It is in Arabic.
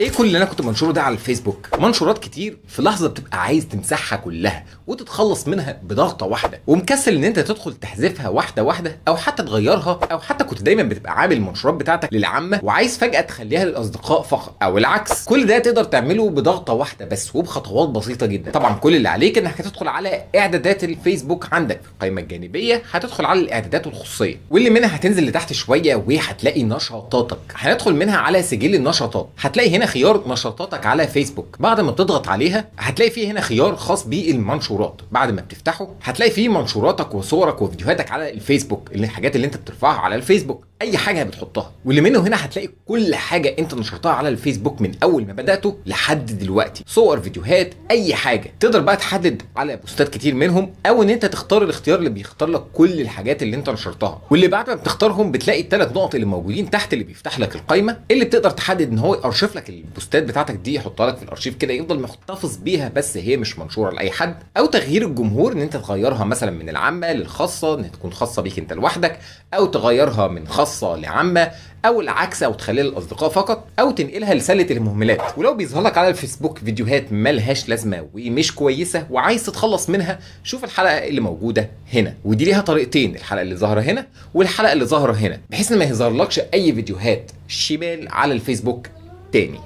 إيه كل اللي أنا كنت منشوره ده على الفيسبوك؟ منشورات كتير في لحظة بتبقى عايز تمسحها كلها وتتخلص منها بضغطة واحدة ومكسل إن أنت تدخل تحذفها واحدة واحدة أو حتى تغيرها أو حتى كنت دايما بتبقى عامل المنشورات بتاعتك للعامة وعايز فجأة تخليها للأصدقاء فقط أو العكس. كل ده تقدر تعمله بضغطة واحدة بس وبخطوات بسيطة جدا. طبعا كل اللي عليك إنك هتدخل على إعدادات الفيسبوك عندك. في القائمه الجانبية هتدخل على الإعدادات الخصوصية. واللي منها هتنزل لتحت شوية وهتلاقي نشاطاتك. هندخل منها على سجل النشاطات. هتلاقي هنا خيار نشاطاتك على فيسبوك. بعد ما بتضغط عليها هتلاقي فيه هنا خيار خاص بالمنشورات بعد ما بتفتحه هتلاقي فيه منشوراتك وصورك وفيديوهاتك على الفيسبوك اللي الحاجات اللي انت بترفعها على الفيسبوك. أي حاجة بتحطها واللي منه هنا هتلاقي كل حاجة أنت نشرتها على الفيسبوك من أول ما بدأته لحد دلوقتي. صور فيديوهات أي حاجة. تقدر بقى تحدد على بوستات كتير منهم أو إن أنت تختار الاختيار اللي بيختار لك كل الحاجات اللي أنت نشرتها. واللي بعد ما بتختارهم بتلاقي الثلاث نقط اللي موجودين تحت اللي بيفتح لك القايمة. اللي بتقدر تحدد إن هو يارشف لك البوستات بتاعتك دي يحطها لك في الأرشيف كده يفضل محتفظ بيها بس هي مش منشورة لأي حد. أو تغيير الجمهور إن أنت تغيرها مثلا من العامة للخاصة إن تكون خاصة بيك أنت لوحدك أو تغيرها من خاصة لعامة أو العكس أو تخليها للاصدقاء فقط أو تنقلها لسلة المهملات. ولو بيظهر لك على الفيسبوك فيديوهات ملهاش لازمة ومش كويسة وعايز تتخلص منها شوف الحلقة اللي موجودة هنا. ودي ليها طريقتين الحلقة اللي ظاهرة هنا والحلقة اللي ظاهرة هنا بحيث إن ما يظهرلكش أي فيديوهات شمال على الفيسبوك تاني.